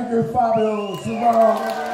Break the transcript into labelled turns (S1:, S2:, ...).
S1: Thank you, Fabio Cesaro.